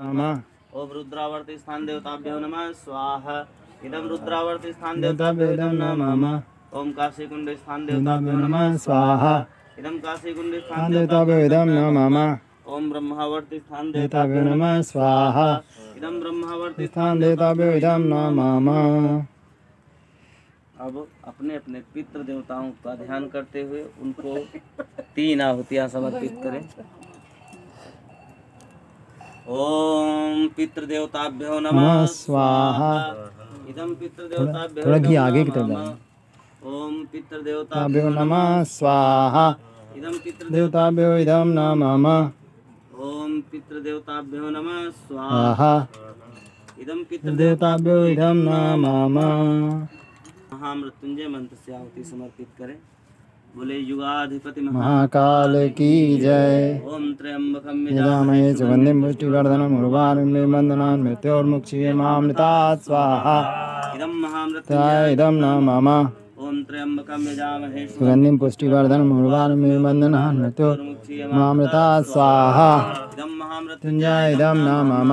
ओम रुद्रावर्ती स्थान देवताभ्यो नमः। स्वाहा। इदम रुद्रावर्ती स्थान देवताभ्यो नमः। ओम काशी कुंड स्थान देवताभ्यो नमः। स्वाहा। इदम काशी कुंड स्थान देवताभ्यो इदं नमः। ओम ब्रह्मावर्ती स्थान देवताभ्यो नमः। स्वाहा। इदम ब्रह्मावर्ती स्थान देवताभ्यो इदं नमः। अब अपने अपने पितृ देवताओं का ध्यान करते हुए उनको तीन आहुतियाँ समर्पित करें। ओम पितृ देवताभ्यो नमः स्वाहा। इदम पितृ देवताभ्यो थोड़ा घी आगे की तरफ़ ओम पितृ देवताभ्यो देवताभ्यो नमः स्वाहा। इदम पितृ देवताभ्यो इदं नमः ओम पितृ देवताभ्यो नमः। स्वाहा। इदम पितृ देवताभ्यो इदं नमः महामृत्युंजय मंत्र से आहुति समर्पित करें। बोले युगाधिपति महाकाल की जय। ओम त्र्यंबकम सुगन्धिं पुष्टिवर्धनम् उर्वारुण्ये वन्दनान् मृत्योर्मुक्षीयमामृतात् स्वाहा। इदम महामृत्युंजय त्याय इदं न मम ओम त्र्यंबकम यजामहे पुष्टिवर्धनम् उर्वारुण्ये मृत्योर्मामृतात् स्वाहा इदम महामृत्युंजय तुञ्जाय इदं न मम